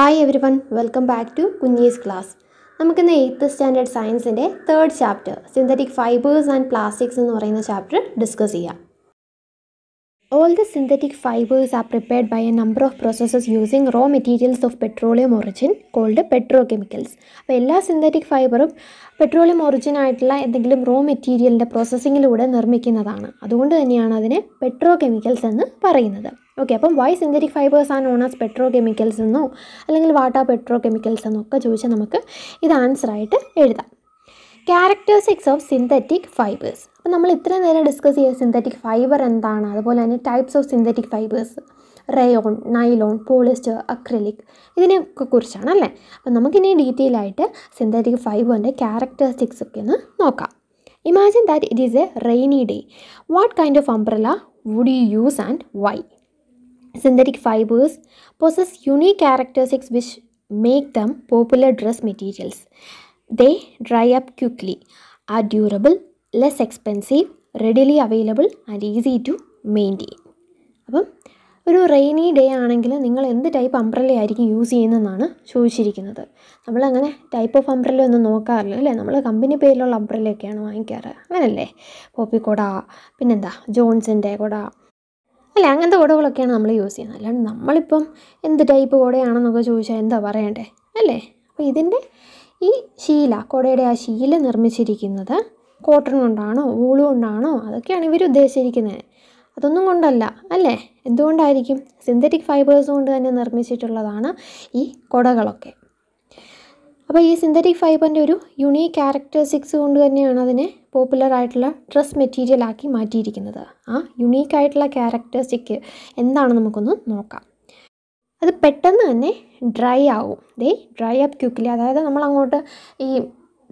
Hi everyone welcome back to Kunjee's class നമുക്കിന്ന് eighth standard സയൻസിന്റെ third chapter synthetic fibres and plastics എന്ന് പറയുന്ന chapter discuss ചെയ്യാം. All the synthetic fibers are prepared by a number of processes using raw materials of petroleum origin called petrochemicals. അപ്പോൾ എല്ലാ synthetic ഫൈബറും petroleum origin ആയിട്ടുള്ള എന്തെങ്കിലും raw മെറ്റീരിയലിന്റെ പ്രോസസ്സിങ്ങിലൂടെ നിർമ്മിക്കുന്നതാണ്. അതുകൊണ്ട് തന്നെയാണ് അതിനെ പെട്രോ കെമിക്കൽസ് എന്ന് പറയുന്നത്. ഓക്കെ അപ്പം why synthetic fibres and known as petrochemicals എന്നോ അല്ലെങ്കിൽ വാട്ടാ പെട്രോ കെമിക്കൽസ് എന്നോ ഒക്കെ ചോദിച്ചാൽ നമുക്ക് ഇത് ആൻസറായിട്ട് എഴുതാം. ക്യാരക്ടേഴ്സിക്സ് ഓഫ് സിന്തറ്റിക് ഫൈബേഴ്സ് അപ്പോൾ നമ്മൾ ഇത്രയും നേരം ഡിസ്കസ് ചെയ്ത സിന്തറ്റിക് ഫൈബർ എന്താണ്? അതുപോലെ തന്നെ types of synthetic fibres rayon nylon polyester acrylic ഇതിനെയൊക്കെ കുറിച്ചാണ് അല്ലേ? അപ്പോൾ നമുക്കിനി ഡീറ്റെയിൽ ആയിട്ട് സിന്തറ്റിക് ഫൈബറിന്റെ ക്യാരക്ടറിസ്റ്റിക്സ് ഒക്കെ ഒന്ന് നോക്കാം. Imagine that it is a rainy day what kind of umbrella would you use and why synthetic fibres possess unique characteristics which make them popular dress materials they dry up quickly, are durable, less expensive readily available and easy to maintain അപ്പം ഒരു rainy day ആണെങ്കിൽ നിങ്ങൾ എന്ത് type umbrella ആയിരിക്കും use ചെയ്യുന്നതെന്നാണ് ചോദിച്ചിരിക്കുന്നത്. നമ്മളങ്ങനെ type of umbrella ഒന്നും നോക്കാറില്ല അല്ലേ? നമ്മൾ കമ്പനി പേരിലുള്ള അംബ്രല്ലയൊക്കെയാണ് വാങ്ങിക്കാറ്. അങ്ങനല്ലേ? പോപ്പി കൊട പിന്നെന്താ? ജോൺസിന്റെ കൊട. അല്ല? അങ്ങനത്തെ കുടകളൊക്കെയാണ് നമ്മൾ യൂസ് ചെയ്യുന്നത്. അല്ലാണ്ട് നമ്മളിപ്പം എന്ത് ടൈപ്പ് കുടയാണെന്നൊക്കെ ചോദിച്ചാൽ എന്താ പറയണ്ടേ? അല്ലേ? അപ്പോൾ ഇതിന്റെ ഈ ശീല കുടയുടെ ആ ശീല നിർമ്മിച്ചിരിക്കുന്നത് കോട്ടൺ കൊണ്ടാണോ വൂൾ കൊണ്ടാണോ അതൊക്കെയാണ് ഇവർ ഉദ്ദേശിച്ചിരിക്കുന്നത്. അതൊന്നും കൊണ്ടല്ല അല്ലേ? എന്തുകൊണ്ടായിരിക്കും? സിന്തറ്റിക് ഫൈബേഴ്സ് കൊണ്ട് തന്നെ നിർമ്മിച്ചിട്ടുള്ളതാണ് ഈ കുടകളൊക്കെ. അപ്പോൾ ഈ സിന്തറ്റിക് ഫൈബറിന്റെ ഒരു യുണീക്ക് ക്യാരക്ടറിസ്റ്റിക്സ് കൊണ്ട് തന്നെയാണ് അതിനെ പോപ്പുലർ ആയിട്ടുള്ള ഡ്രസ് മെറ്റീരിയൽ ആക്കി മാറ്റിയിരിക്കുന്നത്. ആ യുണീക്ക് ആയിട്ടുള്ള ക്യാരക്ടറിസ്റ്റിക് എന്താണ് നമുക്കൊന്ന് നോക്കാം. അത് പെട്ടെന്ന് തന്നെ ഡ്രൈ ആവും. ദേ ഡ്രൈ അപ്പ് ക്യുക്കിലി അതായത് നമ്മൾ അങ്ങോട്ട് ഈ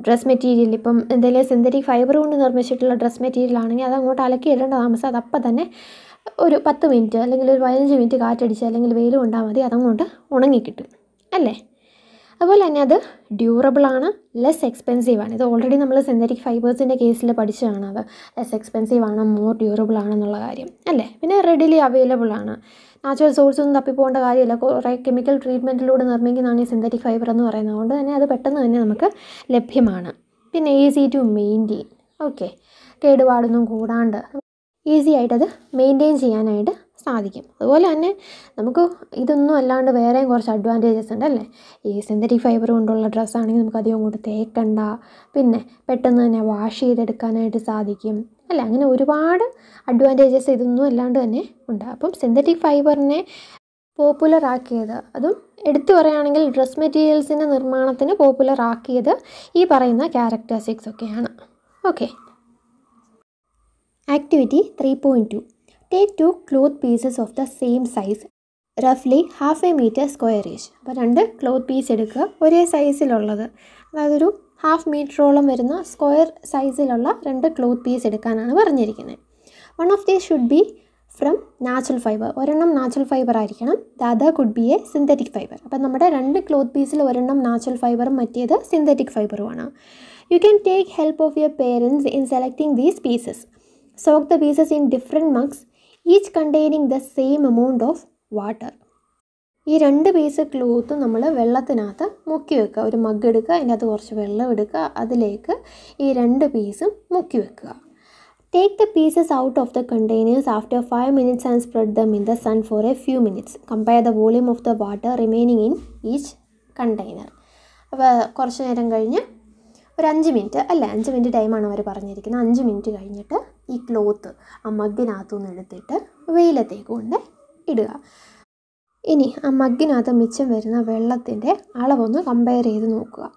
ഡ്രസ് മെറ്റീരിയൽ ഇപ്പം എന്തെങ്കിലും സിന്തറ്റിക് ഫൈബർ കൊണ്ട് നിർമ്മിച്ചിട്ടുള്ള ഡ്രസ് മെറ്റീരിയൽ ആണെങ്കിൽ അത് അങ്ങോട്ട് അലക്കി ഇടേണ്ട താമസം. അതപ്പം തന്നെ ഒരു പത്ത് മിനിറ്റ് അല്ലെങ്കിൽ ഒരു പതിനഞ്ച് മിനിറ്റ് കാറ്റടിച്ച് അല്ലെങ്കിൽ വെയിൽ കൊണ്ടാൽ മതി അതങ്ങോട്ട് ഉണങ്ങിക്കിട്ടും അല്ലേ? അതുപോലെ തന്നെ അത് ഡ്യൂറബിളാണ് ലെസ് എക്സ്പെൻസീവ് ആണ്. ഇത് ഓൾറെഡി നമ്മൾ സിന്തറ്റിക് ഫൈബേഴ്സിന്റെ കേസിൽ പഠിച്ചതാണ് അത്. ലെസ് എക്സ്പെൻസീവ് ആണ് മോർ ഡ്യൂറബിൾ ആണെന്നുള്ള കാര്യം. അല്ലേ? പിന്നെ റെഡിലി അവൈലബിൾ ആണ്. നാച്ചുറൽ സോഴ്സ് ഒന്നും തപ്പിപ്പോകേണ്ട കാര്യമില്ല. കുറേ കെമിക്കൽ ട്രീറ്റ്മെന്റിലൂടെ നിർമ്മിക്കുന്നതാണ് ഈ സിന്തറ്റിക് ഫൈബർ എന്ന് പറയുന്നത്. അതുകൊണ്ട് തന്നെ അത് പെട്ടെന്ന് തന്നെ നമുക്ക് ലഭ്യമാണ്. പിന്നെ ഈസി ടു മെയിന്റെയിൻ ഓക്കെ കേടുപാടൊന്നും കൂടാണ്ട് ഈസി ആയിട്ടത് മെയിന്റെയിൻ ചെയ്യാനായിട്ട് സാധിക്കും. അതുപോലെ തന്നെ നമുക്ക് ഇതൊന്നും അല്ലാണ്ട് വേറെയും കുറച്ച് അഡ്വാന്റേജസ് ഉണ്ട് അല്ലേ? ഈ സിന്തറ്റിക് ഫൈബർ കൊണ്ടുള്ള ഡ്രസ്സാണെങ്കിൽ നമുക്ക് അധികം അങ്ങോട്ട് തേക്കണ്ട. പിന്നെ പെട്ടെന്ന് തന്നെ വാഷ് ചെയ്തെടുക്കാനായിട്ട് സാധിക്കും. അല്ലേ അങ്ങനെ ഒരുപാട് അഡ്വാന്റേജസ് ഇതൊന്നും അല്ലാണ്ട് തന്നെ ഉണ്ട്. അപ്പം സിന്തറ്റിക് ഫൈബറിനെ പോപ്പുലർ ആക്കിയത് അതും എടുത്തു പറയുകയാണെങ്കിൽ ഡ്രസ് മെറ്റീരിയൽസിന്റെ നിർമ്മാണത്തിന് പോപ്പുലർ ആക്കിയത് ഈ പറയുന്ന ക്യാരക്ടറിസ്റ്റിക്സ് ഒക്കെയാണ്. Okay activity three point two take two cloth pieces of the same size റഫ്ലി half a metre square each അപ്പോൾ രണ്ട് ക്ലോത്ത് പീസ് എടുക്കുക ഒരേ സൈസിലുള്ളത് അതായത് ഒരു ഹാഫ് മീറ്ററോളം വരുന്ന സ്ക്വയർ സൈസിലുള്ള രണ്ട് ക്ലോത്ത് പീസ് എടുക്കാനാണ് പറഞ്ഞിരിക്കുന്നത്. One of the should be from natural fibre ഒരെണ്ണം നാച്ചുറൽ ഫൈബർ ആയിരിക്കണം. The other could be a synthetic fibre അപ്പം നമ്മുടെ രണ്ട് ക്ലോത്ത് പീസിൽ ഒരെണ്ണം നാച്ചുറൽ ഫൈബറും മറ്റേത് synthetic ഫൈബറുമാണ് you can take help of your parents in selecting these pieces soak the pieces in different mugs each containing the same amount of water ഈ രണ്ട് piece cloth നമ്മൾ വെള്ളത്തിനകത്ത് മുക്കി വെക്കുക. ഒരു മഗ് എടുക്കുക അതിനകത്ത് കുറച്ച് വെള്ളം എടുക്കുക അതിലേക്ക് ഈ രണ്ട് പീസും മുക്കി വെക്കുക. Take the pieces out of the containers after five minutes and spread them in the sun for a few minutes compare the volume of the water remaining in each container അപ്പോൾ കുറച്ച് നേരം കഴിഞ്ഞ് ഒരു അഞ്ച് മിനിറ്റ് അല്ല? അഞ്ച് minute ടൈമാണ് അവർ പറഞ്ഞിരിക്കുന്നത്. അഞ്ച് മിനിറ്റ് കഴിഞ്ഞിട്ട് ഈ ക്ലോത്ത് ആ മഗ്ഗിനകത്തുനിന്ന് എടുത്തിട്ട് വെയിലത്തേക്ക് കൊണ്ട് ഇടുക. ഇനി ആ മഗ്ഗിനകത്ത് മിച്ചം വരുന്ന വെള്ളത്തിന്റെ അളവൊന്ന് കമ്പയർ ചെയ്ത് നോക്കുക.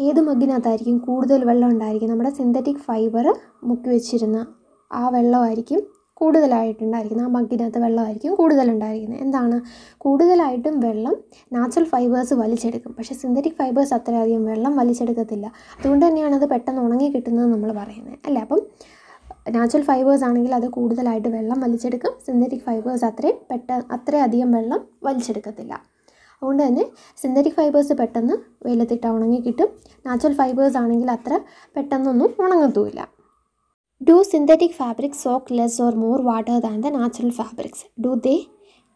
ഏത് മഗ്ഗിനകത്തായിരിക്കും കൂടുതൽ വെള്ളം ഉണ്ടായിരിക്കും? നമ്മുടെ സിന്തറ്റിക് ഫൈബർ മുക്കി വെച്ചിരുന്ന ആ വെള്ളമായിരിക്കും കൂടുതലായിട്ടുണ്ടായിരിക്കുന്നത്. ആ മഗ്ഗിനകത്ത് വെള്ളമായിരിക്കും കൂടുതലുണ്ടായിരിക്കുന്നത്. എന്താണ്? കൂടുതലായിട്ടും വെള്ളം നാച്ചുറൽ ഫൈബേഴ്സ് വലിച്ചെടുക്കും. പക്ഷേ സിന്തറ്റിക് ഫൈബേഴ്സ് അത്രയധികം വെള്ളം വലിച്ചെടുക്കത്തില്ല. അതുകൊണ്ട് തന്നെയാണ് അത് പെട്ടെന്ന് ഉണങ്ങി കിട്ടുന്നത് നമ്മൾ പറയുന്നത്. അല്ലേ? അപ്പം നാച്ചുറൽ ഫൈബേഴ്സ് ആണെങ്കിൽ അത് കൂടുതലായിട്ട് വെള്ളം വലിച്ചെടുക്കും. സിന്തറ്റിക് ഫൈബേഴ്സ് അത്രയും പെട്ട അത്രയധികം വെള്ളം വലിച്ചെടുക്കത്തില്ല. അതുകൊണ്ട് തന്നെ സിന്തറ്റിക് ഫൈബേഴ്സ് പെട്ടെന്ന് വെയിലത്തിട്ട് ഉണങ്ങി കിട്ടും. നാച്ചുറൽ ഫൈബേഴ്സ് ആണെങ്കിൽ അത്ര പെട്ടെന്നൊന്നും ഉണങ്ങത്തുമില്ല do synthetic fabrics soak less or more water than the natural fabrics do they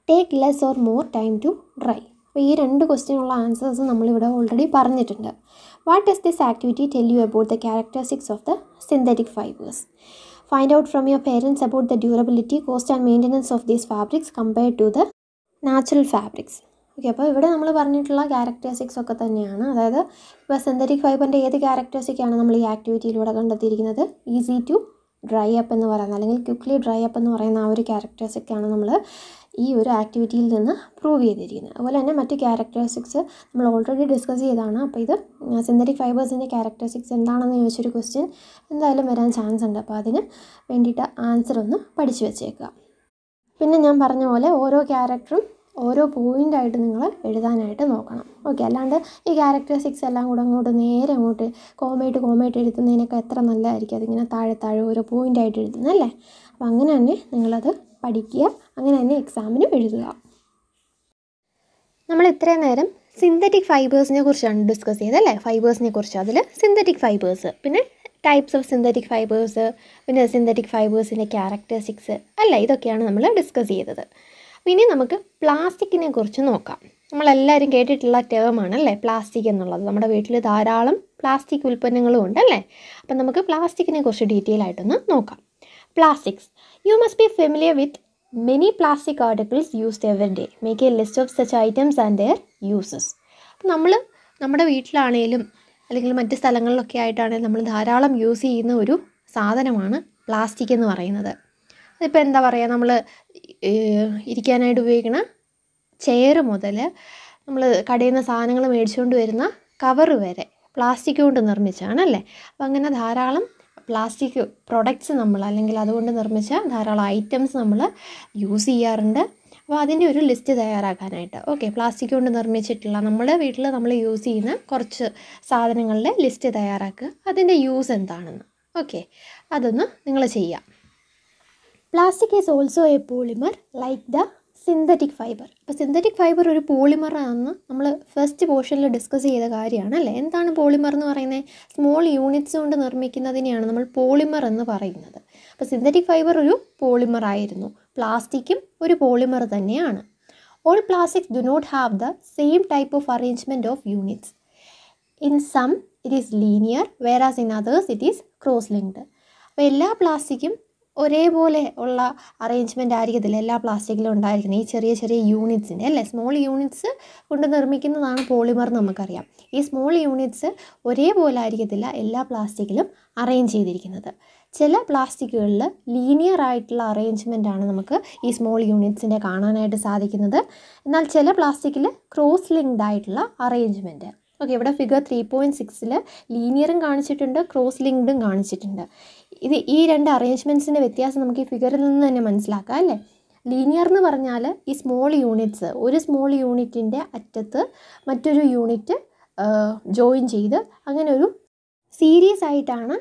take less or more time to dry അപ്പോൾ ഈ രണ്ട് ക്വസ്റ്റ്യനുള്ള ആൻസേഴ്സ് നമ്മളിവിടെ ഓൾറെഡി പറഞ്ഞിട്ടുണ്ട്. What does this activity tell you about the characteristics of the synthetic fibres find out from your parents about the durability cost and maintenance of these fabrics compared to the natural fabrics okay അപ്പോൾ ഇവിടെ നമ്മൾ പറഞ്ഞിട്ടുള്ള characteristics ഒക്കെ തന്നെയാണ്. അതായത് ഇപ്പോൾ synthetic ഫൈബറിന്റെ ഏത് ക്യാരക്ടറിസ്റ്റിക്കാണ് നമ്മൾ ഈ ആക്ടിവിറ്റിയിലൂടെ കണ്ടെത്തിയിരിക്കുന്നത്? ഈസി ടു ഡ്രൈ അപ്പ് എന്ന് പറയുന്നത് അല്ലെങ്കിൽ ക്വിക്ക്ലി ഡ്രൈ അപ്പ് എന്ന് പറയുന്ന ആ ഒരു ക്യാരക്ടറിസ്റ്റിക്കാണ് നമ്മൾ ഈ ഒരു ആക്ടിവിറ്റിയിൽ നിന്ന് പ്രൂവ് ചെയ്തിരിക്കുന്നത്. അതുപോലെ തന്നെ മറ്റ് ക്യാരക്ടറിസ്റ്റിക്സ് നമ്മൾ ഓൾറെഡി ഡിസ്കസ് ചെയ്തതാണ്. അപ്പോൾ ഇത് സിന്തറ്റിക് ഫൈബേഴ്സിന്റെ ക്യാരക്ടറിസ്റ്റിക്സ് എന്താണെന്ന് ചോദിച്ചൊരു ക്വസ്റ്റ്യൻ എന്തായാലും വരാൻ ചാൻസ് ഉണ്ട്. അപ്പോൾ അതിന് വേണ്ടിയിട്ട് ആൻസർ ഒന്ന് പഠിച്ചു വെച്ചേക്കുക. പിന്നെ ഞാൻ പറഞ്ഞ പോലെ ഓരോ ക്യാരക്ടറും ഓരോ പോയിന്റായിട്ട് നിങ്ങൾ എഴുതാനായിട്ട് നോക്കണം. ഓക്കെ അല്ലാണ്ട് ഈ ക്യാരക്ടറിസ്റ്റിക്സ് എല്ലാം കൂടെ അങ്ങോട്ട് നേരെ അങ്ങോട്ട് കോമയിട്ട് കോമയിട്ട് എഴുതുന്നതിനൊക്കെ എത്ര നല്ലതായിരിക്കും? അതിങ്ങനെ താഴെ താഴെ ഓരോ പോയിന്റായിട്ട് എഴുതുന്നത് അല്ലേ? അപ്പോൾ അങ്ങനെ തന്നെ നിങ്ങളത് പഠിക്കുക. അങ്ങനെ തന്നെ എക്സാമിനും എഴുതുക. നമ്മൾ ഇത്രയും നേരം സിന്തറ്റിക് ഫൈബേഴ്സിനെ കുറിച്ചാണ് ഡിസ്കസ് ചെയ്തത് അല്ലേ? ഫൈബേഴ്സിനെ കുറിച്ച്. അതിൽ സിന്തറ്റിക് ഫൈബേഴ്സ് പിന്നെ ടൈപ്സ് ഓഫ് സിന്തറ്റിക് ഫൈബേഴ്സ് പിന്നെ സിന്തറ്റിക് ഫൈബേഴ്സിന്റെ ക്യാരക്ടറിസ്റ്റിക്സ് അല്ല ഇതൊക്കെയാണ് നമ്മൾ ഡിസ്കസ് ചെയ്തത്. ഇനി നമുക്ക് പ്ലാസ്റ്റിക്കിനെ കുറിച്ച് നോക്കാം. നമ്മളെല്ലാവരും കേട്ടിട്ടുള്ള ടേമാണ് അല്ലേ? പ്ലാസ്റ്റിക് എന്നുള്ളത്. നമ്മുടെ വീട്ടിൽ ധാരാളം പ്ലാസ്റ്റിക് ഉൽപ്പന്നങ്ങളും ഉണ്ട് അല്ലേ? അപ്പം നമുക്ക് പ്ലാസ്റ്റിക്കിനെ കുറിച്ച് ഡീറ്റെയിൽ ആയിട്ടൊന്ന് നോക്കാം. Plastics you must be familiar with plastic articles used every day make a list of such items and their uses അപ്പം നമ്മൾ നമ്മുടെ വീട്ടിലാണേലും അല്ലെങ്കിൽ മറ്റ് സ്ഥലങ്ങളിലൊക്കെ ആയിട്ടാണെങ്കിലും നമ്മൾ ധാരാളം യൂസ് ചെയ്യുന്ന ഒരു സാധനമാണ് പ്ലാസ്റ്റിക് എന്ന് പറയുന്നത്. അതിപ്പോൾ എന്താ പറയുക നമ്മൾ ഇരിക്കാനായിട്ട് ഉപയോഗിക്കുന്ന ചെയർ മുതൽ നമ്മൾ കടയിൽ നിന്ന് സാധനങ്ങൾ മേടിച്ചുകൊണ്ട് വരുന്ന കവറ് വരെ പ്ലാസ്റ്റിക് കൊണ്ട് നിർമ്മിച്ചാണ് അല്ലേ അപ്പം അങ്ങനെ ധാരാളം പ്ലാസ്റ്റിക് പ്രൊഡക്ട്സ് നമ്മൾ അല്ലെങ്കിൽ അതുകൊണ്ട് നിർമ്മിച്ച ധാരാളം ഐറ്റംസ് നമ്മൾ യൂസ് ചെയ്യാറുണ്ട്. അപ്പോൾ അതിന്റെ ഒരു ലിസ്റ്റ് തയ്യാറാക്കാനായിട്ട്. ഓക്കെ പ്ലാസ്റ്റിക് കൊണ്ട് നിർമ്മിച്ചിട്ടുള്ള നമ്മുടെ വീട്ടിൽ നമ്മൾ യൂസ് ചെയ്യുന്ന കുറച്ച് സാധനങ്ങളുടെ ലിസ്റ്റ് തയ്യാറാക്കുക. അതിന്റെ യൂസ് എന്താണെന്ന്. ഓക്കെ അതൊന്ന് നിങ്ങൾ ചെയ്യാം. Plastic is also a polymer like the synthetic fibre അപ്പോൾ സിന്തറ്റിക് ഫൈബർ ഒരു പോളിമറാണെന്ന് നമ്മൾ ഫസ്റ്റ് പോർഷനിൽ ഡിസ്കസ് ചെയ്ത കാര്യമാണ് അല്ലേ? എന്താണ് പോളിമർ എന്ന് പറയുന്നത്? സ്മോൾ യൂണിറ്റ്സ് കൊണ്ട് നിർമ്മിക്കുന്നതിനെയാണ് നമ്മൾ പോളിമർ എന്ന് പറയുന്നത്. അപ്പോൾ സിന്തറ്റിക് ഫൈബർ ഒരു പോളിമർ ആയിരുന്നു. പ്ലാസ്റ്റിക്കും ഒരു പോളിമർ തന്നെയാണ്. All plastics do not have the same type of arrangement of units in some it is linear whereas in others it is cross linked അപ്പോൾ എല്ലാ പ്ലാസ്റ്റിക്കും ഒരേപോലെ ഉള്ള അറേഞ്ച്മെന്റ് ആയിരിക്കത്തില്ല. എല്ലാ പ്ലാസ്റ്റിക്കിലും ഉണ്ടായിരിക്കുന്നത്. ഈ ചെറിയ ചെറിയ യൂണിറ്റ്സിന്റെ അല്ലേ? സ്മോൾ യൂണിറ്റ്സ് കൊണ്ട് നിർമ്മിക്കുന്നതാണ് പോളിമർ നമുക്കറിയാം. ഈ സ്മോൾ യൂണിറ്റ്സ് ഒരേപോലെ ആയിരിക്കത്തില്ല എല്ലാ പ്ലാസ്റ്റിക്കിലും അറേഞ്ച് ചെയ്തിരിക്കുന്നത്. ചില പ്ലാസ്റ്റിക്കുകളിൽ ലീനിയർ ആയിട്ടുള്ള അറേഞ്ച്മെന്റ് ആണ് നമുക്ക് ഈ സ്മോൾ യൂണിറ്റ്സിന്റെ കാണാനായിട്ട് സാധിക്കുന്നത്. എന്നാൽ ചില പ്ലാസ്റ്റിക്കിൽ ക്രോസ് ലിങ്ക്ഡ് ആയിട്ടുള്ള അറേഞ്ച്മെന്റ് ഓക്കെ ഇവിടെ ഫിഗർ ത്രീ പോയിന്റ് സിക്സിൽ ലീനിയറും കാണിച്ചിട്ടുണ്ട് ക്രോസ് ലിങ്ക്ഡും കാണിച്ചിട്ടുണ്ട്. ഇത് ഈ രണ്ട് അറേഞ്ച്മെന്റ്സിന്റെ വ്യത്യാസം നമുക്ക് ഈ ഫിഗറിൽ നിന്ന് തന്നെ മനസ്സിലാക്കാം അല്ലേ? ലീനിയർ എന്ന് പറഞ്ഞാൽ ഈ സ്മോൾ യൂണിറ്റ്സ് ഒരു സ്മോൾ യൂണിറ്റിന്റെ അറ്റത്ത് മറ്റൊരു യൂണിറ്റ് ജോയിൻ ചെയ്ത് അങ്ങനെ ഒരു സീരീസ് ആയിട്ടാണ്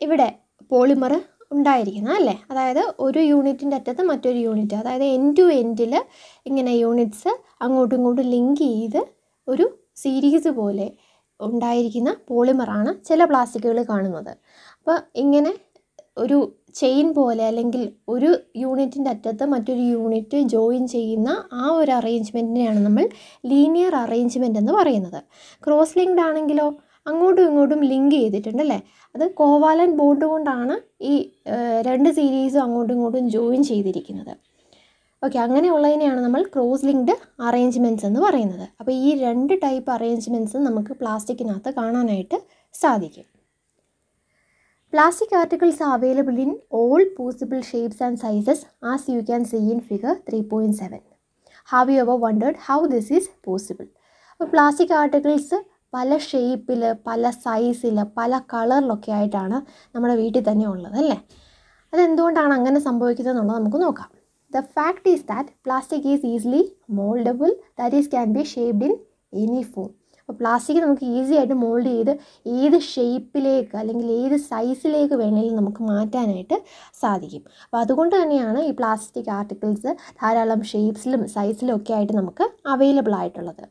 ഇവിടെ പോളിമർ ഉണ്ടായിരിക്കുന്നത് അല്ലേ? അതായത് ഒരു യൂണിറ്റിന്റെ അറ്റത്ത് മറ്റൊരു യൂണിറ്റ് അതായത് എൻ ടു എൻഡിൽ ഇങ്ങനെ യൂണിറ്റ്സ് അങ്ങോട്ടും ഇങ്ങോട്ടും ലിങ്ക് ചെയ്ത് ഒരു സീരീസ് പോലെ ഉണ്ടായിരിക്കുന്ന പോളിമറാണ് ചില പ്ലാസ്റ്റിക്കുകൾ കാണുന്നത്. അപ്പോൾ ഇങ്ങനെ ഒരു ചെയിൻ പോലെ അല്ലെങ്കിൽ ഒരു യൂണിറ്റിന്റെ അറ്റത്ത് മറ്റൊരു യൂണിറ്റ് ജോയിൻ ചെയ്യുന്ന ആ ഒരു അറേഞ്ച്മെന്റിനെയാണ് നമ്മൾ ലീനിയർ അറേഞ്ച്മെന്റ് എന്ന് പറയുന്നത്. ക്രോസ് ലിങ്ക്ഡ് ആണെങ്കിലോ അങ്ങോട്ടും ഇങ്ങോട്ടും ലിങ്ക് ചെയ്തിട്ടുണ്ട് അല്ലേ? അത് കോവാലൻ ബോണ്ട് കൊണ്ടാണ് ഈ രണ്ട് സീരീസും അങ്ങോട്ടും ഇങ്ങോട്ടും ജോയിൻ ചെയ്തിരിക്കുന്നത്. ഓക്കെ അങ്ങനെയുള്ളതിനെയാണ് നമ്മൾ ക്രോസ് ലിങ്ക്ഡ് അറേഞ്ച്മെന്റ്സ് എന്ന് പറയുന്നത്. അപ്പോൾ ഈ രണ്ട് ടൈപ്പ് അറേഞ്ച്മെന്റ്സ് നമുക്ക് പ്ലാസ്റ്റിക്കിനകത്ത് കാണാനായിട്ട് സാധിക്കും. Are available in all possible shapes and sizes as you can see in figure three point seven have you ever wondered how this is possible അപ്പോൾ പ്ലാസ്റ്റിക് ആർട്ടിക്കിൾസ് പല ഷേപ്പിൽ പല സൈസിൽ പല കളറിലൊക്കെ ആയിട്ടാണ് നമ്മുടെ വീട്ടിൽ തന്നെ ഉള്ളത് അല്ലേ? അതെന്തുകൊണ്ടാണ് അങ്ങനെ സംഭവിക്കുന്നത് എന്നുള്ളത് നമുക്ക് നോക്കാം. The fact is that plastic is easily mouldable that is can be shaped in any form അപ്പോൾ പ്ലാസ്റ്റിക് നമുക്ക് ഈസി ആയിട്ട് മോൾഡ് ചെയ്ത് ഏത് ഷേപ്പിലേക്ക് അല്ലെങ്കിൽ ഏത് സൈസിലേക്ക് വേണമെങ്കിലും നമുക്ക് മാറ്റാനായിട്ട് സാധിക്കും. അപ്പോൾ അതുകൊണ്ട് തന്നെയാണ് ഈ പ്ലാസ്റ്റിക് ആർട്ടിക്കിൾസ് ധാരാളം ഷേപ്സിലും സൈസിലും ഒക്കെ ആയിട്ട് നമുക്ക് അവൈലബിൾ ആയിട്ടുള്ളത്.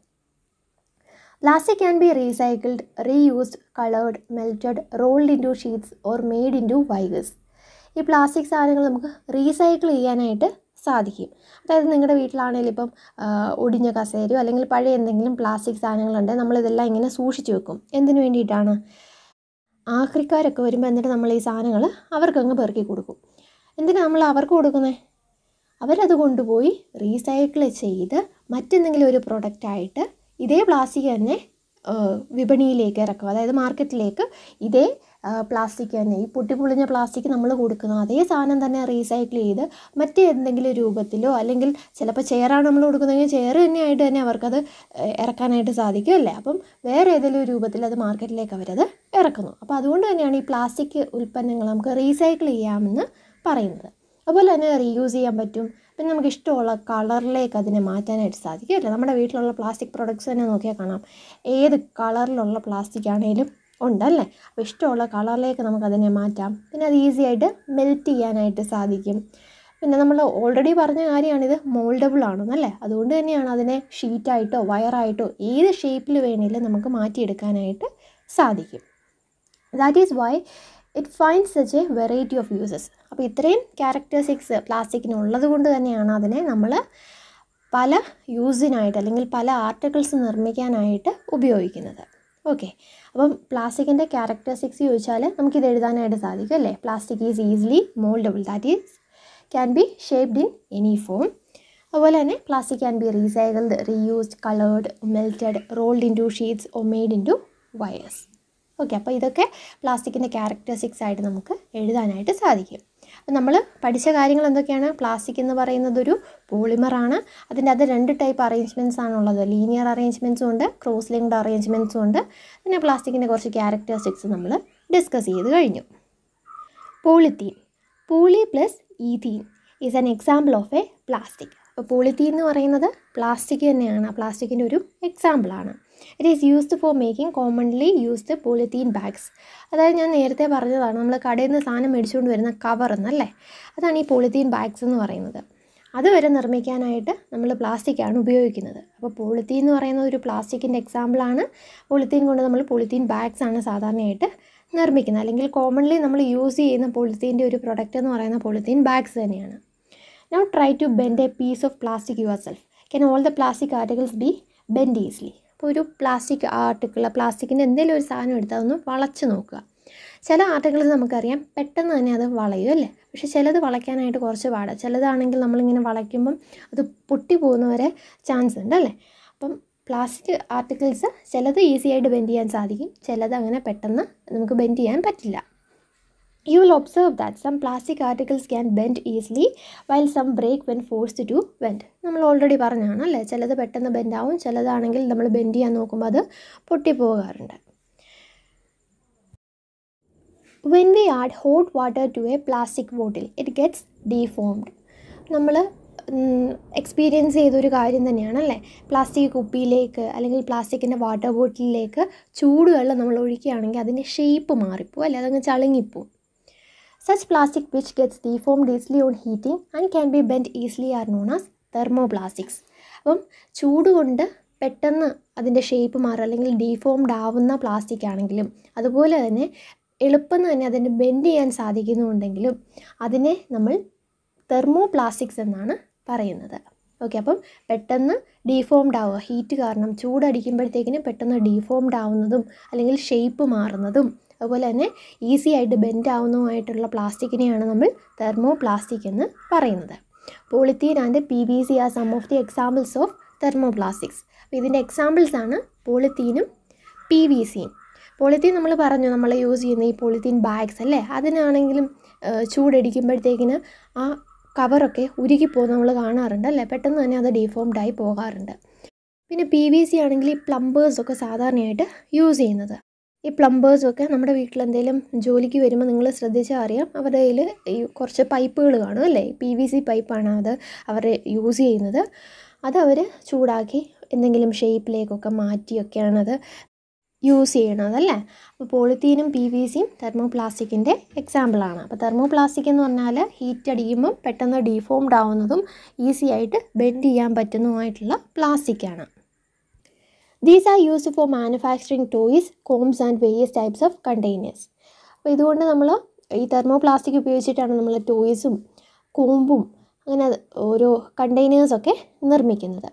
Plastic can be recycled reused coloured melted rolled into sheets or made into wires ഈ പ്ലാസ്റ്റിക് സാധനങ്ങൾ നമുക്ക് റീസൈക്കിൾ ചെയ്യാനായിട്ട് സാധിക്കും. അതായത് നിങ്ങളുടെ വീട്ടിലാണെങ്കിലും ഇപ്പം ഒടിഞ്ഞ കസേരയോ അല്ലെങ്കിൽ പഴയ എന്തെങ്കിലും പ്ലാസ്റ്റിക് സാധനങ്ങളുണ്ടെങ്കിൽ നമ്മളിതെല്ലാം ഇങ്ങനെ സൂക്ഷിച്ചു വെക്കും. എന്തിനു വേണ്ടിയിട്ടാണ്? ആക്രിക്കാരൊക്കെ വരുമ്പോൾ എന്നിട്ട് നമ്മൾ ഈ സാധനങ്ങൾ അവർക്കങ്ങ് പെറുക്കി കൊടുക്കും. എന്തിനാണ് നമ്മൾ അവർക്ക് കൊടുക്കുന്നത് അവരത് കൊണ്ടുപോയി റീസൈക്കിൾ ചെയ്ത് മറ്റെന്തെങ്കിലും ഒരു പ്രൊഡക്റ്റായിട്ട് ഇതേ പ്ലാസ്റ്റിക് തന്നെ വിപണിയിലേക്ക് ഇറക്കും. അതായത് മാർക്കറ്റിലേക്ക് ഇതേ പ്ലാസ്റ്റിക് തന്നെ. ഈ പൊട്ടിപ്പൊളിഞ്ഞ പ്ലാസ്റ്റിക് നമ്മൾ കൊടുക്കുന്ന അതേ സാധനം തന്നെ റീസൈക്കിൾ ചെയ്ത് മറ്റേതെങ്കിലും രൂപത്തിലോ അല്ലെങ്കിൽ ചിലപ്പോൾ ചെയറാണ് നമ്മൾ കൊടുക്കുന്നതെങ്കിൽ ചെയർ തന്നെയായിട്ട് തന്നെ അവർക്കത് ഇറക്കാനായിട്ട് സാധിക്കും അല്ലേ? അപ്പം വേറെ ഏതെങ്കിലും രൂപത്തിൽ അത് മാർക്കറ്റിലേക്ക് അവരത് ഇറക്കുന്നു. അപ്പോൾ അതുകൊണ്ട് തന്നെയാണ് ഈ പ്ലാസ്റ്റിക് ഉൽപ്പന്നങ്ങൾ നമുക്ക് റീസൈക്കിൾ ചെയ്യാമെന്ന് പറയുന്നത്. അതുപോലെ തന്നെ റീയൂസ് ചെയ്യാൻ പറ്റും. പിന്നെ നമുക്ക് ഇഷ്ടമുള്ള കളറിലേക്ക് അതിനെ മാറ്റാനായിട്ട് സാധിക്കും അല്ലേ? നമ്മുടെ വീട്ടിലുള്ള പ്ലാസ്റ്റിക് പ്രൊഡക്ട്സ് തന്നെ നോക്കിയാൽ കാണാം. ഏത് കളറിലുള്ള പ്ലാസ്റ്റിക് ആണെങ്കിലും ഉണ്ടല്ലേ? അപ്പോൾ ഇഷ്ടമുള്ള കളറിലേക്ക് നമുക്കതിനെ മാറ്റാം. പിന്നെ അത് ഈസി ആയിട്ട് മെൽറ്റ് ചെയ്യാനായിട്ട് സാധിക്കും. പിന്നെ നമ്മൾ ഓൾറെഡി പറഞ്ഞ കാര്യമാണിത് മോൾഡബിൾ ആണെന്നല്ലേ അതുകൊണ്ട് തന്നെയാണ് അതിനെ ഷീറ്റായിട്ടോ വയറായിട്ടോ ഏത് ഷേപ്പിൽ വേണമെങ്കിലും നമുക്ക് മാറ്റിയെടുക്കാനായിട്ട് സാധിക്കും. That is why it find such a variety of uses അപ്പോൾ ഇത്രയും ക്യാരക്ടറിസ്റ്റിക്സ് പ്ലാസ്റ്റിക്കിന് ഉള്ളത് കൊണ്ട് തന്നെയാണ് അതിനെ നമ്മൾ പല യൂസിനായിട്ട് അല്ലെങ്കിൽ പല ആർട്ടിക്കിൾസ് നിർമ്മിക്കാനായിട്ട് ഉപയോഗിക്കുന്നത്. ഓക്കെ അപ്പം പ്ലാസ്റ്റിക്കിന്റെ ക്യാരക്ടറിസ്റ്റിക്സ് ചോദിച്ചാൽ നമുക്കിത് എഴുതാനായിട്ട് സാധിക്കും അല്ലേ? Plastic is easily mouldable that is can be shaped in any form അതുപോലെ തന്നെ plastic can be recycled reused coloured melted rolled into sheets or made into wires okay അപ്പോൾ ഇതൊക്കെ പ്ലാസ്റ്റിക്കിന്റെ ക്യാരക്ടറിസ്റ്റിക്സ് ആയിട്ട് നമുക്ക് എഴുതാനായിട്ട് സാധിക്കും. അപ്പോൾ നമ്മൾ പഠിച്ച കാര്യങ്ങൾ എന്തൊക്കെയാണ്? പ്ലാസ്റ്റിക് എന്ന് പറയുന്നത് ഒരു പോളിമറാണ് അതിന്റെ അത് രണ്ട് ടൈപ്പ് അറേഞ്ച്മെന്റ്സ് ആണുള്ളത്. ലീനിയർ അറേഞ്ച്മെന്റ്സും ഉണ്ട് ക്രോസ് ലിങ്ക്ഡ് അറേഞ്ച്മെന്റ്സും ഉണ്ട്. പിന്നെ പ്ലാസ്റ്റിക്കിന്റെ കുറച്ച് ക്യാരക്ടറിസ്റ്റിക്സ് നമ്മൾ ഡിസ്കസ് ചെയ്ത് കഴിഞ്ഞു. Polythene poly plus ethene is an example of a plastic അപ്പോൾ പോളിത്തീൻ എന്ന് പറയുന്നത് പ്ലാസ്റ്റിക് തന്നെയാണ്. പ്ലാസ്റ്റിക്കിന്റെ ഒരു എക്സാമ്പിളാണ് it is used for making commonly used polythene bags അതായത് ഞാൻ നേരത്തെ പറഞ്ഞതാണ് നമ്മൾ കടയിൽ നിന്ന് സാധനം മേടിച്ചുകൊണ്ട് വരുന്ന കവർ എന്നല്ലേ? അതാണ് ഈ പോളിത്തീൻ ബാഗ്സ് എന്ന് പറയുന്നത്. അതുവരെ നിർമ്മിക്കാനായിട്ട് നമ്മൾ പ്ലാസ്റ്റിക്കാണ് ഉപയോഗിക്കുന്നത്. അപ്പോൾ പോളിത്തീൻ എന്ന് പറയുന്നത് ഒരു പ്ലാസ്റ്റിക്കിന്റെ എക്സാമ്പിളാണ് പോളിത്തീൻ കൊണ്ട് നമ്മൾ പോളിത്തീൻ ബാഗ്സ് ആണ് സാധാരണയായിട്ട് നിർമ്മിക്കുന്നത്. അല്ലെങ്കിൽ കോമൺലി നമ്മൾ യൂസ് ചെയ്യുന്ന പോളിത്തീന്റെ ഒരു പ്രൊഡക്റ്റ് എന്ന് പറയുന്ന പോളിത്തീൻ ബാഗ്സ് തന്നെയാണ്. Now try to bend a piece of plastic yourself can all the plastic articles be bend easily അപ്പോൾ ഒരു പ്ലാസ്റ്റിക് ആർട്ടിക്കിൾ പ്ലാസ്റ്റിക്കിന്റെ എന്തെങ്കിലും ഒരു സാധനം എടുത്താൽ അതൊന്ന് വളച്ച് നോക്കുക. ചില ആർട്ടിക്കിൾസ് നമുക്കറിയാം പെട്ടെന്ന് തന്നെ അത് വളയും അല്ലേ? പക്ഷെ ചിലത് വളയ്ക്കാനായിട്ട് കുറച്ച് പാടാണ് ചിലതാണെങ്കിൽ നമ്മളിങ്ങനെ വളയ്ക്കുമ്പം അത് പൊട്ടി പോകുന്നവരെ ചാൻസ് ഉണ്ട് അല്ലേ? അപ്പം പ്ലാസ്റ്റിക് ആർട്ടിക്കിൾസ് ചിലത് ഈസിയായിട്ട് ബെൻഡ് ചെയ്യാൻ സാധിക്കും ചിലത് അങ്ങനെ പെട്ടെന്ന് നമുക്ക് ബെൻഡ് ചെയ്യാൻ പറ്റില്ല. You will observe that some plastic articles can bend easily while some break when forced to bend. നമ്മൾ ഓൾറെഡി പറഞ്ഞതാണ് അല്ലേ? ചിലത് പെട്ടെന്ന് ബെൻഡ് ആവും ചിലതാണെങ്കിൽ നമ്മൾ ബെൻഡ് ചെയ്യാൻ നോക്കുമ്പോൾ അത് പൊട്ടിപ്പോകാറുണ്ട് when we add hot water to a plastic bottle it gets deformed നമ്മൾ എക്സ്പീരിയൻസ് ചെയ്തൊരു കാര്യം തന്നെയാണ് അല്ലേ? പ്ലാസ്റ്റിക് കുപ്പിയിലേക്ക് അല്ലെങ്കിൽ പ്ലാസ്റ്റിക്കിന്റെ വാട്ടർ ബോട്ടിലേക്ക് ചൂടുവെള്ളം നമ്മൾ ഒഴിക്കുകയാണെങ്കിൽ അതിന്റെ ഷേപ്പ് മാറിപ്പോവും അല്ലെ? അതങ്ങ് ചളുങ്ങിപ്പോവും. Such plastic which gets deformed easily on heating and can be bent easily are known as thermoplastics. അപ്പം ചൂടുകൊണ്ട് പെട്ടെന്ന് അതിന്റെ ഷേപ്പ് മാറുക അല്ലെങ്കിൽ ഡീഫോംഡ് ആവുന്ന പ്ലാസ്റ്റിക് ആണെങ്കിലും അതുപോലെ തന്നെ എളുപ്പം തന്നെ അതിനെ ബെൻഡ് ചെയ്യാൻ സാധിക്കുന്നുണ്ടെങ്കിലും അതിനെ നമ്മൾ തെർമോ പ്ലാസ്റ്റിക്സ് എന്നാണ് പറയുന്നത് ഓക്കെ അപ്പം പെട്ടെന്ന് ഡീഫോംഡ് ആവുക ഹീറ്റ് കാരണം ചൂടടിക്കുമ്പോഴത്തേക്കിനും പെട്ടെന്ന് ഡീഫോംഡ് ആവുന്നതും അല്ലെങ്കിൽ ഷേപ്പ് മാറുന്നതും അതുപോലെ തന്നെ ഈസി ആയിട്ട് ബെൻഡ് ആവുന്നതുമായിട്ടുള്ള പ്ലാസ്റ്റിക്കിനെയാണ് നമ്മൾ തെർമോ പ്ലാസ്റ്റിക് എന്ന് പറയുന്നത്. Polythene and P V C are some of the examples of thermoplastics ഇതിന്റെ എക്സാമ്പിൾസ് ആണ് പോളിത്തീനും പി വി സിയും. പോളിത്തീൻ നമ്മൾ പറഞ്ഞു നമ്മൾ യൂസ് ചെയ്യുന്ന ഈ പോളിത്തീൻ ബാഗ്സ് അല്ലേ? അതിനാണെങ്കിലും ചൂടടിക്കുമ്പോഴത്തേക്കിന് ആ കവറൊക്കെ ഉരുകിപ്പോകുന്ന നമ്മൾ കാണാറുണ്ട് അല്ലേ? പെട്ടെന്ന് തന്നെ അത് ഡീഫോംഡായി പോകാറുണ്ട്. പിന്നെ പി വി സി ആണെങ്കിൽ ഈ പ്ലംബേഴ്സൊക്കെ സാധാരണയായിട്ട് യൂസ് ചെയ്യുന്നത്. ഈ പ്ലംബേഴ്സൊക്കെ നമ്മുടെ വീട്ടിൽ എന്തെങ്കിലും ജോലിക്ക് വരുമ്പോൾ നിങ്ങൾ ശ്രദ്ധിച്ചാൽ അറിയാം. അവരുടെ കയ്യിൽ ഈ കുറച്ച് പൈപ്പുകൾ കാണും അല്ലേ? പി വി സി പൈപ്പാണ് അത് അവർ യൂസ് ചെയ്യുന്നത്. അതവർ ചൂടാക്കി എന്തെങ്കിലും ഷേപ്പിലേക്കൊക്കെ മാറ്റിയൊക്കെയാണത് യൂസ് ചെയ്യണത് അല്ലേ? അപ്പോൾ പോളിത്തീനും പി വി സിയും തെർമോ പ്ലാസ്റ്റിക്കിന്റെ എക്സാമ്പിളാണ് അപ്പോൾ തെർമോ പ്ലാസ്റ്റിക് എന്ന് പറഞ്ഞാൽ ഹീറ്റ് അടിക്കുമ്പം പെട്ടെന്ന് ഡീഫോംഡ് ആവുന്നതും ഈസി ആയിട്ട് ബെൻഡ് ചെയ്യാൻ പറ്റുന്നതുമായിട്ടുള്ള പ്ലാസ്റ്റിക്കാണ് these are used for manufacturing toys combs and various types of containers അപ്പോൾ ഇതുകൊണ്ട് നമ്മൾ ഈ തെർമോ പ്ലാസ്റ്റിക് ഉപയോഗിച്ചിട്ടാണ് നമ്മൾ ടോയ്സും കോമ്പും അങ്ങനെ ഓരോ കണ്ടെയ്നേഴ്സൊക്കെ നിർമ്മിക്കുന്നത്.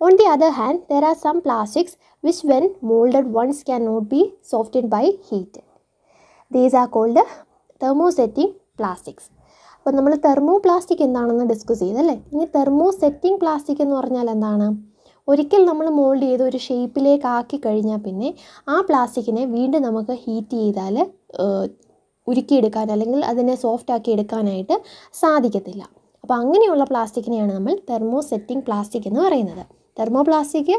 On the other hand there are some plastics which when moulded once can not be softened by heat these are called thermosetting plastics അപ്പോൾ നമ്മൾ തെർമോ പ്ലാസ്റ്റിക് എന്താണെന്ന് ഡിസ്കസ് ചെയ്തല്ലേ ഇനി തെർമോ സെറ്റിംഗ് പ്ലാസ്റ്റിക് എന്ന് പറഞ്ഞാൽ എന്താണ്? ഒരിക്കൽ നമ്മൾ മോൾഡ് ചെയ്ത് ഒരു ഷേപ്പിലേക്ക് ആക്കി കഴിഞ്ഞാൽ പിന്നെ ആ പ്ലാസ്റ്റിക്കിനെ വീണ്ടും നമുക്ക് ഹീറ്റ് ചെയ്താൽ ഉരുക്കിയെടുക്കാൻ അല്ലെങ്കിൽ അതിനെ സോഫ്റ്റ് ആക്കി എടുക്കാനായിട്ട് സാധിക്കത്തില്ല. അപ്പോൾ അങ്ങനെയുള്ള പ്ലാസ്റ്റിക്കിനെയാണ് നമ്മൾ തെർമോ സെറ്റിംഗ് പ്ലാസ്റ്റിക് എന്ന് പറയുന്നത്. തെർമോ പ്ലാസ്റ്റിക്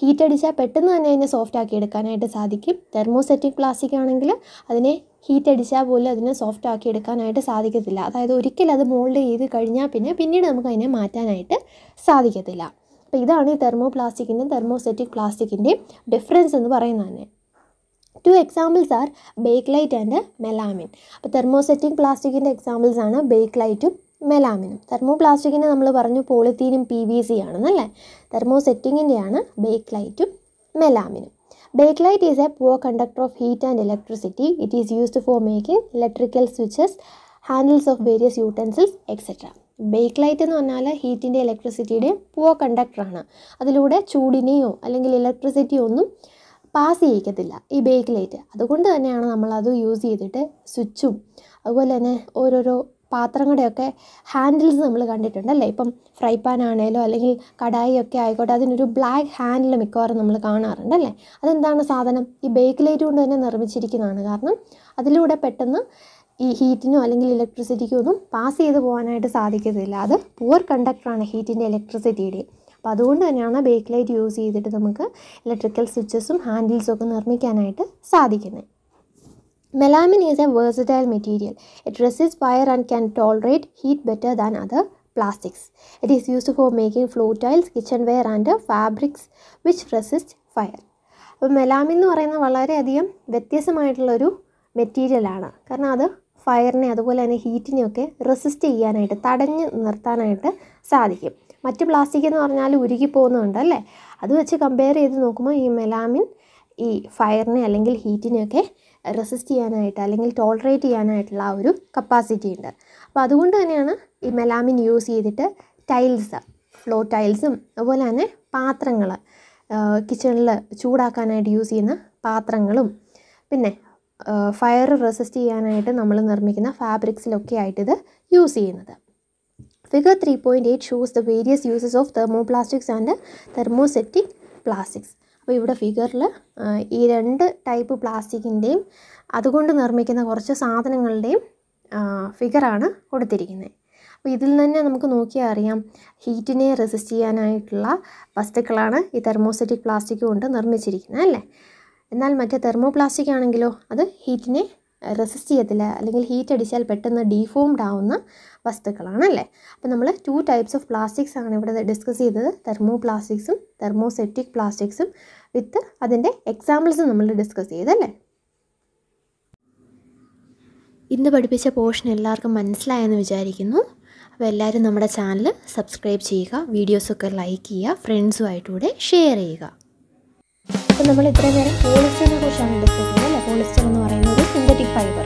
ഹീറ്റ് അടിച്ചാൽ പെട്ടെന്ന് തന്നെ അതിനെ സോഫ്റ്റ് ആക്കി എടുക്കാനായിട്ട് സാധിക്കും. തെർമോ സെറ്റിംഗ് പ്ലാസ്റ്റിക് ആണെങ്കിൽ അതിനെ ഹീറ്റ് അടിച്ചാൽ പോലും അതിനെ സോഫ്റ്റ് ആക്കി എടുക്കാനായിട്ട് സാധിക്കത്തില്ല. അതായത് ഒരിക്കൽ അത് മോൾഡ് ചെയ്ത് കഴിഞ്ഞാൽ പിന്നെ പിന്നീട് നമുക്ക് അതിനെ മാറ്റാനായിട്ട് സാധിക്കത്തില്ല. അപ്പോൾ ഇതാണ് ഈ തെർമോ പ്ലാസ്റ്റിക്കിന്റെയും തെർമോസെറ്റിക് പ്ലാസ്റ്റിക്കിന്റെയും ഡിഫറൻസ് എന്ന് പറയുന്നത് തന്നെ. Two examples are bakelite and melamine അപ്പോൾ തെർമോസെറ്റിക് പ്ലാസ്റ്റിക്കിന്റെ എക്സാമ്പിൾസ് ആണ് ബേക്ക് ലൈറ്റും മെലാമിനും തെർമോ പ്ലാസ്റ്റിക്കിനെ നമ്മൾ പറഞ്ഞു പോളിത്തീനും പി വി സി ആണെന്നല്ലേ തെർമോസെറ്റിങ്ങിന്റെയാണ് ബേക്ക് ലൈറ്റും മെലാമിനും bakelite is a poor conductor of heat and electricity it is used for making electrical switches handles of various utensils etcetera bakelite എന്ന് പറഞ്ഞാൽ ഹീറ്റിന്റെ ഇലക്ട്രിസിറ്റിയുടെയും പുവർ കണ്ടക്ടറാണ് അതിലൂടെ ചൂടിനെയോ അല്ലെങ്കിൽ ഇലക്ട്രിസിറ്റിയോ ഒന്നും പാസ് ചെയ്യിക്കത്തില്ല ഈ ബേക്ക് ലൈറ്റ് അതുകൊണ്ട് തന്നെയാണ് നമ്മളത് യൂസ് ചെയ്തിട്ട് സ്വിച്ചും അതുപോലെ തന്നെ ഓരോരോ പാത്രങ്ങളുടെയൊക്കെ ഹാൻഡിൽസ് നമ്മൾ കണ്ടിട്ടുണ്ടല്ലേ ഇപ്പം ഫ്രൈ പാൻ ആണേലോ അല്ലെങ്കിൽ കടായി ഒക്കെ ആയിക്കോട്ടെ അതിനൊരു ബ്ലാക്ക് ഹാൻഡിൽ മിക്കവാറും നമ്മൾ കാണാറുണ്ടല്ലേ അതെന്താണ് സാധനം? ഈ ബേക്ക് ലൈറ്റ് കൊണ്ട് തന്നെ നിർമ്മിച്ചിരിക്കുന്നതാണ്. കാരണം അതിലൂടെ പെട്ടെന്ന് ഈ ഹീറ്റിനോ അല്ലെങ്കിൽ ഇലക്ട്രിസിറ്റിക്കോ ഒന്നും പാസ് ചെയ്ത് പോകാനായിട്ട് സാധിക്കത്തില്ല. അത് പുവർ കണ്ടക്ടറാണ് ഹീറ്റിന്റെ ഇലക്ട്രിസിറ്റിയുടെ അപ്പോൾ അതുകൊണ്ട് തന്നെയാണ് ബേക്ക് ലൈറ്റ് യൂസ് ചെയ്തിട്ട് നമുക്ക് ഇലക്ട്രിക്കൽ സ്വിച്ചസും ഹാൻഡിൽസും ഒക്കെ നിർമ്മിക്കാനായിട്ട് സാധിക്കുന്നത്. Melamine is a versatile material it resist fire and can tolerate heat better than other plastics it is used for making floor tiles kitchenware and fabrics which resist fire അപ്പോൾ melamine എന്ന് പറയുന്നത് വളരെയധികം വ്യത്യസ്തമായിട്ടുള്ളൊരു മെറ്റീരിയലാണ് കാരണം അത് ഫയറിനെ അതുപോലെ തന്നെ ഹീറ്റിനെയൊക്കെ റെസിസ്റ്റ് ചെയ്യാനായിട്ട് തടഞ്ഞ് നിർത്താനായിട്ട് സാധിക്കും. മറ്റ് പ്ലാസ്റ്റിക് എന്ന് പറഞ്ഞാൽ ഉരുകി പോകുന്നുണ്ട് അല്ലേ? അത് വെച്ച് കമ്പയർ ചെയ്ത് നോക്കുമ്പോൾ ഈ മെലാമിൻ ഈ ഫയറിനെ അല്ലെങ്കിൽ ഹീറ്റിനെയൊക്കെ റെസിസ്റ്റ് ചെയ്യാനായിട്ട് അല്ലെങ്കിൽ ടോളറേറ്റ് ചെയ്യാനായിട്ടുള്ള ആ ഒരു കപ്പാസിറ്റി ഉണ്ട്. അപ്പോൾ അതുകൊണ്ട് തന്നെയാണ് ഈ മെലാമിൻ യൂസ് ചെയ്തിട്ട് ടൈൽസ് ഫ്ലോ ടൈൽസും അതുപോലെ തന്നെ പാത്രങ്ങൾ കിച്ചണിൽ ചൂടാക്കാനായിട്ട് യൂസ് ചെയ്യുന്ന പാത്രങ്ങളും. പിന്നെ ഫയർ റെസിസ്റ്റ് ചെയ്യാനായിട്ട് നമ്മൾ നിർമ്മിക്കുന്ന ഫാബ്രിക്സിലൊക്കെ ഇത് യൂസ് ചെയ്യുന്നത്. Figure three point eight shows the various uses of thermoplastics and thermosetting plastics അപ്പോൾ ഇവിടെ ഫിഗറിൽ ഈ രണ്ട് ടൈപ്പ് പ്ലാസ്റ്റിക്കിന്റെയും അതുകൊണ്ട് നിർമ്മിക്കുന്ന കുറച്ച് സാധനങ്ങളുടെയും ഫിഗറാണ് കൊടുത്തിരിക്കുന്നത് അപ്പോൾ ഇതിൽ തന്നെ നമുക്ക് നോക്കിയാൽ അറിയാം ഹീറ്റിനെ റെസിസ്റ്റ് ചെയ്യാനായിട്ടുള്ള വസ്തുക്കളാണ് ഈ തെർമോസെറ്റിക് പ്ലാസ്റ്റിക് കൊണ്ട് നിർമ്മിച്ചിരിക്കുന്നത് അല്ലേ? എന്നാൽ മറ്റേ തെർമോ പ്ലാസ്റ്റിക് ആണെങ്കിലോ അത് ഹീറ്റിനെ റെസിസ്റ്റ് ചെയ്യത്തില്ല. അല്ലെങ്കിൽ ഹീറ്റ് അടിച്ചാൽ പെട്ടെന്ന് ഡീഫോംഡ് ആവുന്ന വസ്തുക്കളാണ് അല്ലേ അപ്പോൾ നമ്മൾ ടു ടൈപ്സ് ഓഫ് പ്ലാസ്റ്റിക്സ് ആണ് ഇവിടെ ഡിസ്കസ് ചെയ്തത്. തെർമോ പ്ലാസ്റ്റിക്സും തെർമോസെപ്റ്റിക് പ്ലാസ്റ്റിക്സും വിത്ത് അതിന്റെ എക്സാമ്പിൾസ് നമ്മൾ ഡിസ്കസ് ചെയ്തല്ലേ ഇന്ന് പഠിപ്പിച്ച പോർഷൻ എല്ലാവർക്കും മനസ്സിലായെന്ന് വിചാരിക്കുന്നു. അപ്പോൾ എല്ലാവരും നമ്മുടെ ചാനൽ സബ്സ്ക്രൈബ് ചെയ്യുക വീഡിയോസൊക്കെ ലൈക്ക് ചെയ്യുക ഫ്രണ്ട്സുമായിട്ടൂടെ ഷെയർ ചെയ്യുക. അപ്പോൾ നമ്മൾ ഇത്രയും നേരം പോളിസ്റ്ററിനെ കുറിച്ചാണ് ഡിസ്കസ് ചെയ്തത് അല്ലേ? പോളിസ്റ്റർ എന്ന് പറയുന്നത് സിന്തറ്റിക് ഫൈബർ